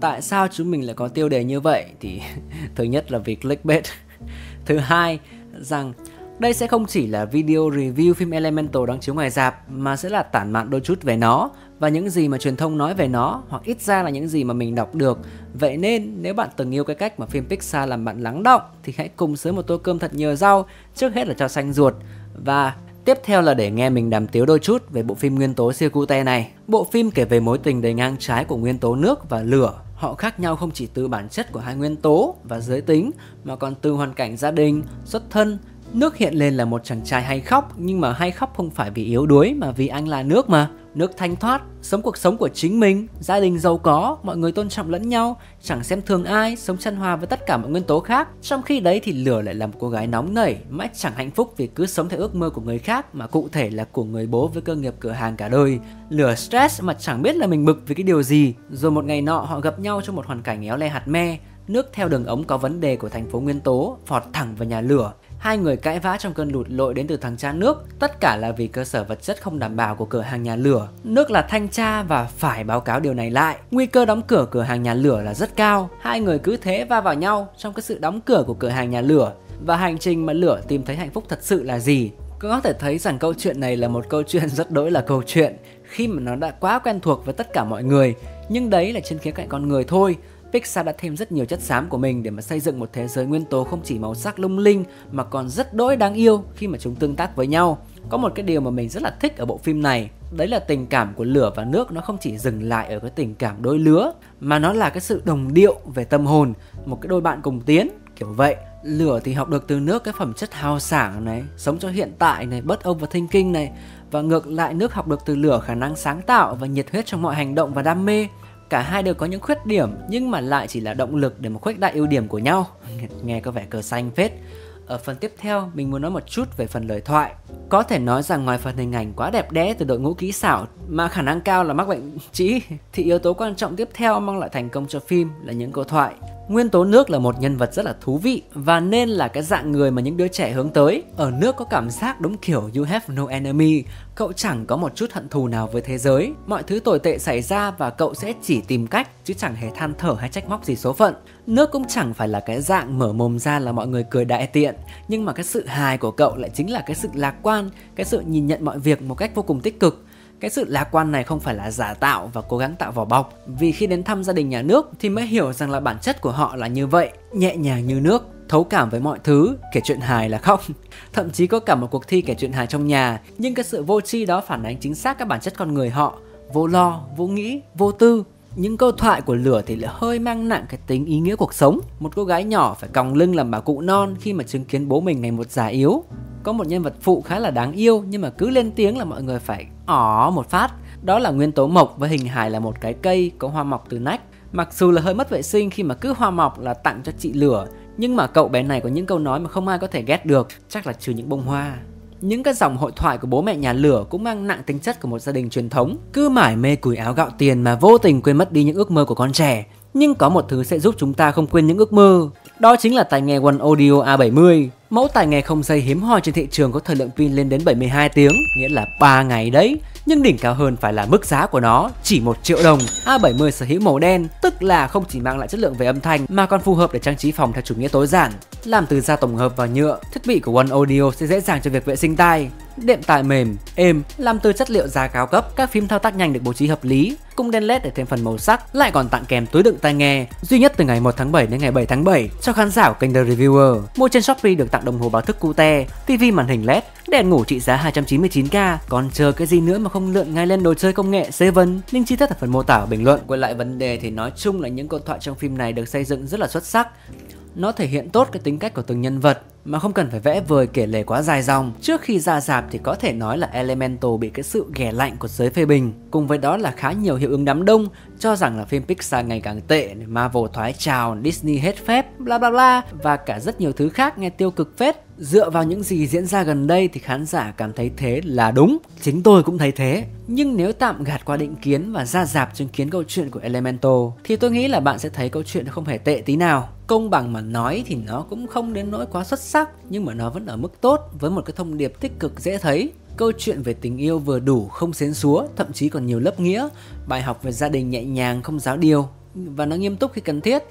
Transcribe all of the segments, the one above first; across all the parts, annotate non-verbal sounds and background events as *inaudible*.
Tại sao chúng mình lại có tiêu đề như vậy? Thì *laughs* thứ nhất là vì clickbait. *laughs* Thứ hai rằng đây sẽ không chỉ là video review phim Elemental đang chiếu ngoài rạp mà sẽ là tản mạn đôi chút về nó và những gì mà truyền thông nói về nó hoặc ít ra là những gì mà mình đọc được. Vậy nên nếu bạn từng yêu cái cách mà phim Pixar làm bạn lắng động thì hãy cùng sớm một tô cơm thật nhiều rau, trước hết là cho xanh ruột và Tiếp theo là để nghe mình đàm tiếu đôi chút về bộ phim Nguyên tố siêu cute này. Bộ phim kể về mối tình đầy ngang trái của nguyên tố nước và lửa. Họ khác nhau không chỉ từ bản chất của hai nguyên tố và giới tính mà còn từ hoàn cảnh gia đình, xuất thân, Nước hiện lên là một chàng trai hay khóc nhưng mà hay khóc không phải vì yếu đuối mà vì anh là nước mà. Nước thanh thoát, sống cuộc sống của chính mình, gia đình giàu có, mọi người tôn trọng lẫn nhau, chẳng xem thường ai, sống chân hòa với tất cả mọi nguyên tố khác. Trong khi đấy thì lửa lại là một cô gái nóng nảy, mãi chẳng hạnh phúc vì cứ sống theo ước mơ của người khác mà cụ thể là của người bố với cơ nghiệp cửa hàng cả đời. Lửa stress mà chẳng biết là mình bực vì cái điều gì. Rồi một ngày nọ họ gặp nhau trong một hoàn cảnh éo le hạt me, nước theo đường ống có vấn đề của thành phố nguyên tố phọt thẳng vào nhà lửa Hai người cãi vã trong cơn lụt lội đến từ thằng cha nước, tất cả là vì cơ sở vật chất không đảm bảo của cửa hàng nhà lửa. Nước là thanh tra và phải báo cáo điều này lại. Nguy cơ đóng cửa cửa hàng nhà lửa là rất cao. Hai người cứ thế va vào nhau trong cái sự đóng cửa của cửa hàng nhà lửa. Và hành trình mà lửa tìm thấy hạnh phúc thật sự là gì? Có thể thấy rằng câu chuyện này là một câu chuyện *laughs* rất đỗi là câu chuyện khi mà nó đã quá quen thuộc với tất cả mọi người. Nhưng đấy là trên khía cạnh con người thôi Pixar đã thêm rất nhiều chất xám của mình để mà xây dựng một thế giới nguyên tố không chỉ màu sắc lung linh mà còn rất đỗi đáng yêu khi mà chúng tương tác với nhau. Có một cái điều mà mình rất là thích ở bộ phim này, đấy là tình cảm của lửa và nước nó không chỉ dừng lại ở cái tình cảm đôi lứa mà nó là cái sự đồng điệu về tâm hồn, một cái đôi bạn cùng tiến kiểu vậy. Lửa thì học được từ nước cái phẩm chất hào sảng này, sống cho hiện tại này, bất overthinking này và ngược lại nước học được từ lửa khả năng sáng tạo và nhiệt huyết trong mọi hành động và đam mê cả hai đều có những khuyết điểm, nhưng mà lại chỉ là động lực để mà khuếch đại ưu điểm của nhau. *laughs* Nghe có vẻ cờ xanh phết. Ở phần tiếp theo, mình muốn nói một chút về phần lời thoại có thể nói rằng ngoài phần hình ảnh quá đẹp đẽ từ đội ngũ kỹ xảo mà khả năng cao là mắc bệnh trĩ thì yếu tố quan trọng tiếp theo mang lại thành công cho phim là những câu thoại Nguyên tố nước là một nhân vật rất là thú vị và nên là cái dạng người mà những đứa trẻ hướng tới. Ở nước có cảm giác đúng kiểu you have no enemy, cậu chẳng có một chút hận thù nào với thế giới. Mọi thứ tồi tệ xảy ra và cậu sẽ chỉ tìm cách chứ chẳng hề than thở hay trách móc gì số phận. Nước cũng chẳng phải là cái dạng mở mồm ra là mọi người cười đại tiện, nhưng mà cái sự hài của cậu lại chính là cái sự lạc quan, cái sự nhìn nhận mọi việc một cách vô cùng tích cực. Cái sự lạc quan này không phải là giả tạo và cố gắng tạo vỏ bọc vì khi đến thăm gia đình nhà nước thì mới hiểu rằng là bản chất của họ là như vậy nhẹ nhàng như nước thấu cảm với mọi thứ kể chuyện hài là không. *laughs* Thậm chí có cả một cuộc thi kể chuyện hài trong nhà nhưng cái sự vô tri đó phản ánh chính xác các bản chất con người họ vô lo vô nghĩ vô tư. Những câu thoại của lửa thì lại hơi mang nặng cái tính ý nghĩa cuộc sống. Một cô gái nhỏ phải còng lưng làm bà cụ non khi mà chứng kiến bố mình ngày một già yếu có một nhân vật phụ khá là đáng yêu, nhưng mà cứ lên tiếng là mọi người phải ỏ một phát. Đó là nguyên tố mộc với hình hài là một cái cây có hoa mọc từ nách. Mặc dù là hơi mất vệ sinh khi mà cứ hoa mọc là tặng cho chị lửa, nhưng mà cậu bé này có những câu nói mà không ai có thể ghét được, chắc là trừ những bông hoa. Những cái dòng hội thoại của bố mẹ nhà lửa cũng mang nặng tính chất của một gia đình truyền thống. Cứ mải mê cùi áo gạo tiền mà vô tình quên mất đi những ước mơ của con trẻ. Nhưng có một thứ sẽ giúp chúng ta không quên những ước mơ. Đó chính là tai nghe One Audio A70 Mẫu tai nghe không dây hiếm hoi trên thị trường có thời lượng pin lên đến 72 tiếng, nghĩa là 3 ngày đấy. Nhưng đỉnh cao hơn phải là mức giá của nó, chỉ 1 triệu đồng. A70 sở hữu màu đen, tức là không chỉ mang lại chất lượng về âm thanh mà còn phù hợp để trang trí phòng theo chủ nghĩa tối giản. Làm từ da tổng hợp và nhựa, thiết bị của One Audio sẽ dễ dàng cho việc vệ sinh tai. Đệm tải mềm, êm, làm từ chất liệu da cao cấp, các phím thao tác nhanh được bố trí hợp lý, cung đèn led để thêm phần màu sắc, lại còn tặng kèm túi đựng tai nghe duy nhất từ ngày 1 tháng 7 đến ngày 7 tháng 7 cho khán giả của kênh The Reviewer. Mua trên Shopee được tặng đồng hồ báo thức cute, TV màn hình LED, đèn ngủ trị giá 299k. Còn chờ cái gì nữa mà không lượn ngay lên đồ chơi công nghệ Seven? Link chi tiết ở phần mô tả ở bình luận. Quay lại vấn đề thì nói chung là những câu thoại trong phim này được xây dựng rất là xuất sắc. Nó thể hiện tốt cái tính cách của từng nhân vật mà không cần phải vẽ vời kể lể quá dài dòng. Trước khi ra dạp thì có thể nói là Elemental bị cái sự ghẻ lạnh của giới phê bình. Cùng với đó là khá nhiều hiệu ứng đám đông cho rằng là phim Pixar ngày càng tệ, Marvel thoái trào, Disney hết phép, bla bla bla và cả rất nhiều thứ khác nghe tiêu cực phết. Dựa vào những gì diễn ra gần đây thì khán giả cảm thấy thế là đúng, chính tôi cũng thấy thế. Nhưng nếu tạm gạt qua định kiến và ra dạp chứng kiến câu chuyện của Elemental thì tôi nghĩ là bạn sẽ thấy câu chuyện không hề tệ tí nào. Công bằng mà nói thì nó cũng không đến nỗi quá xuất sắc nhưng mà nó vẫn ở mức tốt với một cái thông điệp tích cực dễ thấy câu chuyện về tình yêu vừa đủ không xến xúa thậm chí còn nhiều lớp nghĩa bài học về gia đình nhẹ nhàng không giáo điều và nó nghiêm túc khi cần thiết.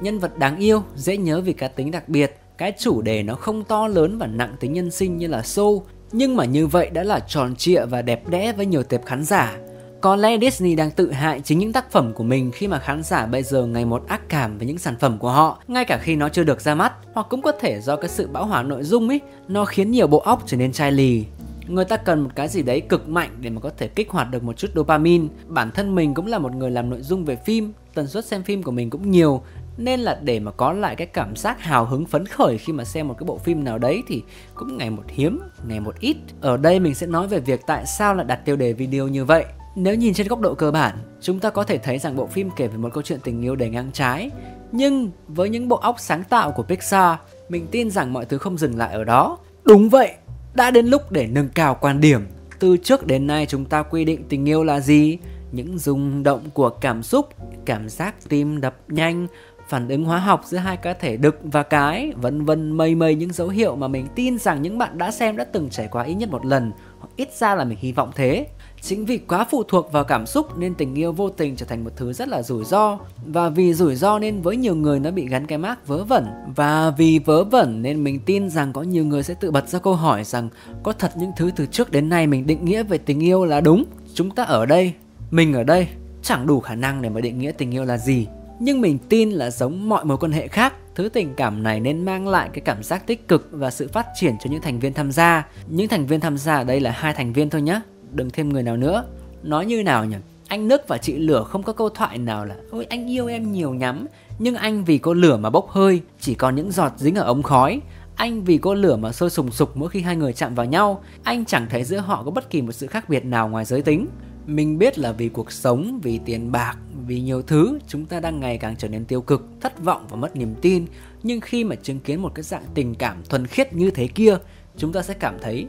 Nhân vật đáng yêu, dễ nhớ vì cá tính đặc biệt. Cái chủ đề nó không to lớn và nặng tính nhân sinh như là Soul, nhưng mà như vậy đã là tròn trịa và đẹp đẽ với nhiều tệp khán giả. Có lẽ Disney đang tự hại chính những tác phẩm của mình khi mà khán giả bây giờ ngày một ác cảm với những sản phẩm của họ, ngay cả khi nó chưa được ra mắt, hoặc cũng có thể do cái sự bão hòa nội dung ấy, nó khiến nhiều bộ óc trở nên chai lì. Người ta cần một cái gì đấy cực mạnh để mà có thể kích hoạt được một chút dopamine. Bản thân mình cũng là một người làm nội dung về phim, tần suất xem phim của mình cũng nhiều, nên là để mà có lại cái cảm giác hào hứng phấn khởi khi mà xem một cái bộ phim nào đấy thì cũng ngày một hiếm, ngày một ít. Ở đây mình sẽ nói về việc tại sao lại đặt tiêu đề video như vậy. Nếu nhìn trên góc độ cơ bản, chúng ta có thể thấy rằng bộ phim kể về một câu chuyện tình yêu đầy ngang trái. Nhưng với những bộ óc sáng tạo của Pixar, mình tin rằng mọi thứ không dừng lại ở đó. Đúng vậy, đã đến lúc để nâng cao quan điểm. Từ trước đến nay chúng ta quy định tình yêu là gì? Những rung động của cảm xúc, cảm giác tim đập nhanh, phản ứng hóa học giữa hai cá thể đực và cái, vân vân mây mây những dấu hiệu mà mình tin rằng những bạn đã xem đã từng trải qua ít nhất một lần, hoặc ít ra là mình hy vọng thế. Chính vì quá phụ thuộc vào cảm xúc nên tình yêu vô tình trở thành một thứ rất là rủi ro. Và vì rủi ro nên với nhiều người nó bị gắn cái mác vớ vẩn. Và vì vớ vẩn nên mình tin rằng có nhiều người sẽ tự bật ra câu hỏi rằng Có thật những thứ từ trước đến nay mình định nghĩa về tình yêu là đúng? Chúng ta ở đây, mình ở đây Chẳng đủ khả năng để mà định nghĩa tình yêu là gì. Nhưng mình tin là giống mọi mối quan hệ khác, Thứ tình cảm này nên mang lại cái cảm giác tích cực và sự phát triển cho những thành viên tham gia. Những thành viên tham gia ở đây là hai thành viên thôi nhé đừng thêm người nào nữa. Nói như nào nhỉ? Anh Đức và chị Lửa không có câu thoại nào là, Ôi, anh yêu em nhiều nhắm, Nhưng anh vì cô Lửa mà bốc hơi, Chỉ còn những giọt dính ở ống khói. Anh vì cô Lửa mà sôi sùng sục mỗi khi hai người chạm vào nhau. Anh chẳng thấy giữa họ có bất kỳ một sự khác biệt nào ngoài giới tính. Mình biết là vì cuộc sống, vì tiền bạc, vì nhiều thứ Chúng ta đang ngày càng trở nên tiêu cực, thất vọng và mất niềm tin Nhưng khi mà chứng kiến một cái dạng tình cảm thuần khiết như thế kia Chúng ta sẽ cảm thấy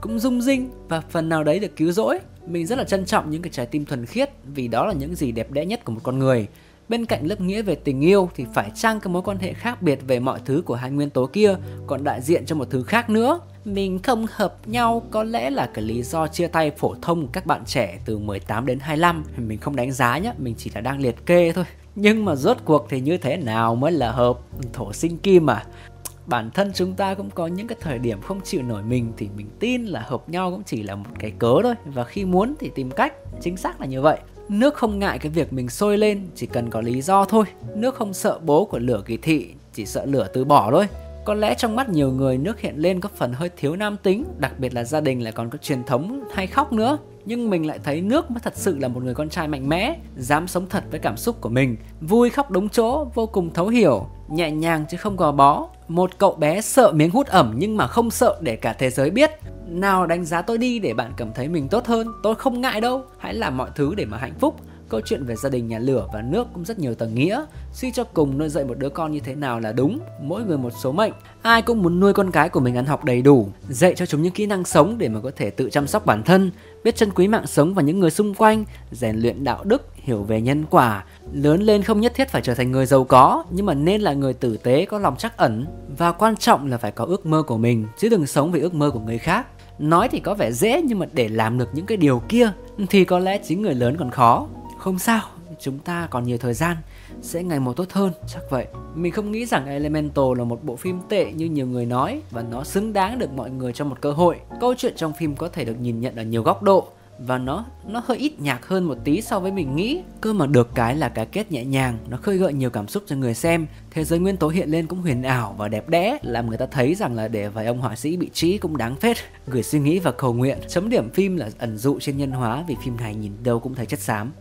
cũng rung rinh và phần nào đấy được cứu rỗi. Mình rất là trân trọng những cái trái tim thuần khiết vì đó là những gì đẹp đẽ nhất của một con người. Bên cạnh lớp nghĩa về tình yêu thì phải chăng cái mối quan hệ khác biệt về mọi thứ của hai nguyên tố kia còn đại diện cho một thứ khác nữa. Mình không hợp nhau có lẽ là cái lý do chia tay phổ thông các bạn trẻ từ 18 đến 25. Mình không đánh giá nhé, mình chỉ là đang liệt kê thôi. Nhưng mà rốt cuộc thì như thế nào mới là hợp thổ sinh kim à bản thân chúng ta cũng có những cái thời điểm không chịu nổi mình thì mình tin là hợp nhau cũng chỉ là một cái cớ thôi và khi muốn thì tìm cách chính xác là như vậy nước không ngại cái việc mình sôi lên, chỉ cần có lý do thôi. Nước không sợ bố của lửa kỳ thị, chỉ sợ lửa từ bỏ thôi. Có lẽ trong mắt nhiều người nước hiện lên có phần hơi thiếu nam tính, đặc biệt là gia đình lại còn có truyền thống hay khóc nữa nhưng mình lại thấy nước mới thật sự là một người con trai mạnh mẽ, dám sống thật với cảm xúc của mình. Vui khóc đúng chỗ, vô cùng thấu hiểu, nhẹ nhàng chứ không gò bó. Một cậu bé sợ miếng hút ẩm nhưng mà không sợ để cả thế giới biết. Nào đánh giá tôi đi để bạn cảm thấy mình tốt hơn, tôi không ngại đâu. Hãy làm mọi thứ để mà hạnh phúc câu chuyện về gia đình, nhà lửa và nước cũng rất nhiều tầng nghĩa. Suy cho cùng, nuôi dạy một đứa con như thế nào là đúng, mỗi người một số mệnh. Ai cũng muốn nuôi con cái của mình ăn học đầy đủ, dạy cho chúng những kỹ năng sống để mà có thể tự chăm sóc bản thân, biết trân quý mạng sống và những người xung quanh, rèn luyện đạo đức, hiểu về nhân quả. Lớn lên không nhất thiết phải trở thành người giàu có, nhưng mà nên là người tử tế, có lòng trắc ẩn. Và quan trọng là phải có ước mơ của mình, chứ đừng sống vì ước mơ của người khác. Nói thì có vẻ dễ, nhưng mà để làm được những cái điều kia thì có lẽ chính người lớn còn khó không sao. Chúng ta còn nhiều thời gian. Sẽ ngày một tốt hơn, chắc vậy. Mình không nghĩ rằng elemental là một bộ phim tệ như nhiều người nói và nó xứng đáng được mọi người cho một cơ hội. Câu chuyện trong phim có thể được nhìn nhận ở nhiều góc độ và nó nó hơi ít nhạc hơn một tí so với mình nghĩ. Cơ mà được cái là cái kết nhẹ nhàng, nó khơi gợi nhiều cảm xúc cho người xem. Thế giới nguyên tố hiện lên cũng huyền ảo và đẹp đẽ, làm người ta thấy rằng là để vài ông họa sĩ bị trí cũng đáng phết. Gửi suy nghĩ và cầu nguyện. Chấm điểm phim là ẩn dụ trên nhân hóa vì phim này nhìn đâu cũng thấy chất xám.